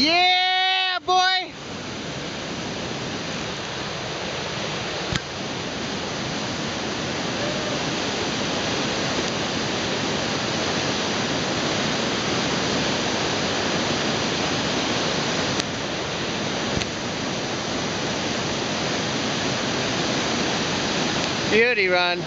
Yeah, boy! Beauty run.